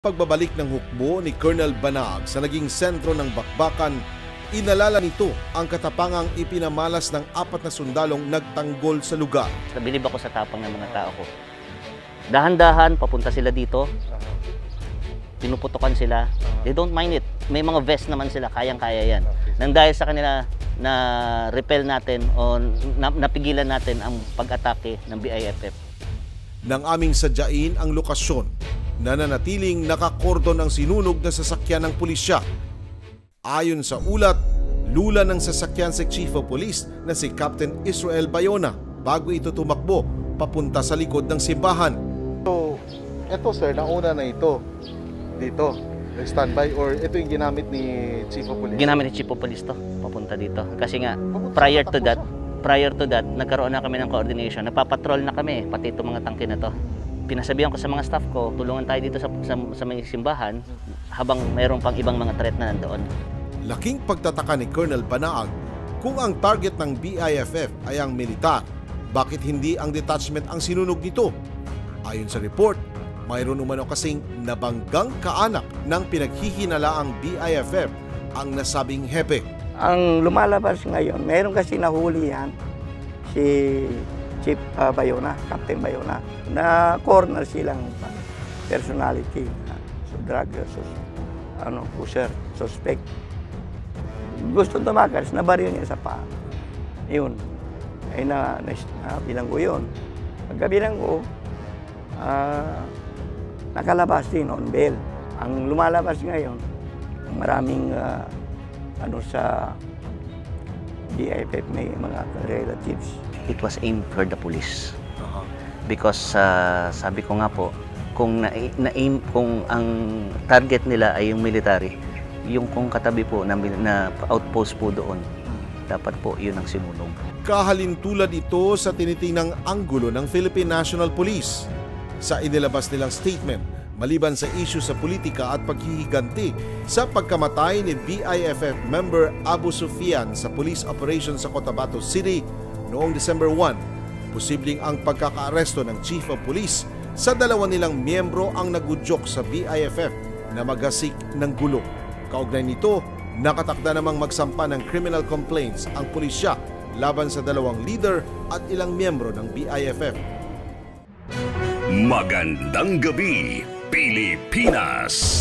Pagbabalik ng hukbo ni Colonel Banag sa naging sentro ng bakbakan, inalala nito ang katapangang ipinamalas ng apat na sundalong nagtanggol sa lugar. Nabilib ako sa tapang ng mga tao ko. Dahan-dahan, papunta sila dito. Pinuputokan sila. They don't mind it. May mga vest naman sila, kayang-kaya yan. Nang dahil sa kanila na repel natin o na, napigilan natin ang pag-atake ng BIFF. Nang aming sadyain ang lokasyon, nananatiling nakakordon ang sinunog na sasakyan ng pulisya. Ayon sa ulat, lula ng sasakyan si Chief of Police na si Captain Israel Bayona bago ito tumakbo papunta sa likod ng simbahan. So, eto sir, nauna na ito dito. Standby or ito yung ginamit ni Chief of Police? Ginamit ni Chief of Police to, papunta dito. Kasi nga, Papunta prior to that, prior to that, nagkaroon na kami ng coordination. Nagpapatrol na kami, pati itong mga tangke na to. Pinasabihan ko sa mga staff ko, tulungan tayo dito sa, sa, sa mga simbahan habang mayroon pang ibang mga threat na nandoon. Laking pagtataka ni Colonel Banaag kung ang target ng BIFF ay ang militar. Bakit hindi ang detachment ang sinunog nito? Ayon sa report, mayroon umano kasing nabanggang kaanak ng pinaghihinalaang BIFF ang nasabing hepe. Ang lumalabas ngayon, meron kasi nahuli yan si Chief uh, Bayona, Captain Bayona, na corner silang personality na so drug sus, ano, pusher, suspect. Gusto tumakas, nabaril niya sa paa. Yun. Ay na, na, na bilanggo yun. Pagka bilanggo, ah, nakalabas din on bail. Ang lumalabas ngayon, maraming ah, ano sa DIFF may mga relatives. It was aimed for the police. Because uh, sabi ko nga po, kung na, na-aim, kung ang target nila ay yung military, yung kung katabi po na, na outpost po doon, dapat po yun ang sinunog. Kahalintulad ito sa tinitinang anggulo ng Philippine National Police. Sa inilabas nilang statement, maliban sa issue sa politika at paghihiganti sa pagkamatay ni BIFF member Abu Sufyan sa police operation sa Cotabato City noong December 1, posibleng ang pagkakaaresto ng Chief of Police sa dalawa nilang miyembro ang nagudyok sa BIFF na magasik ng gulo. Kaugnay nito, nakatakda namang magsampa ng criminal complaints ang pulisya laban sa dalawang leader at ilang miyembro ng BIFF. Magandang gabi, Pilipinas!